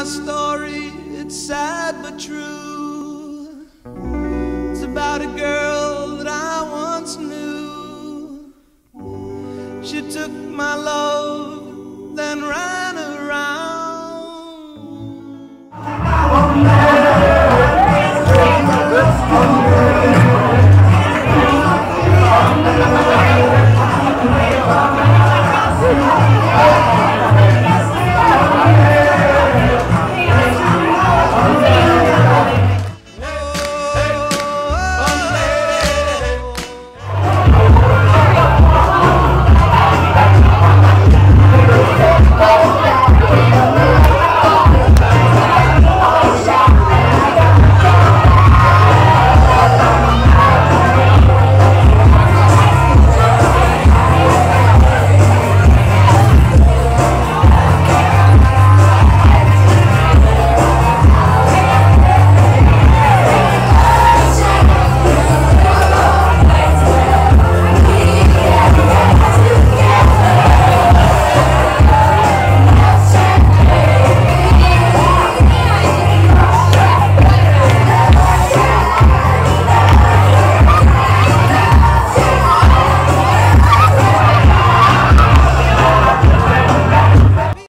my story, it's sad but true. It's about a girl that I once knew. She took my love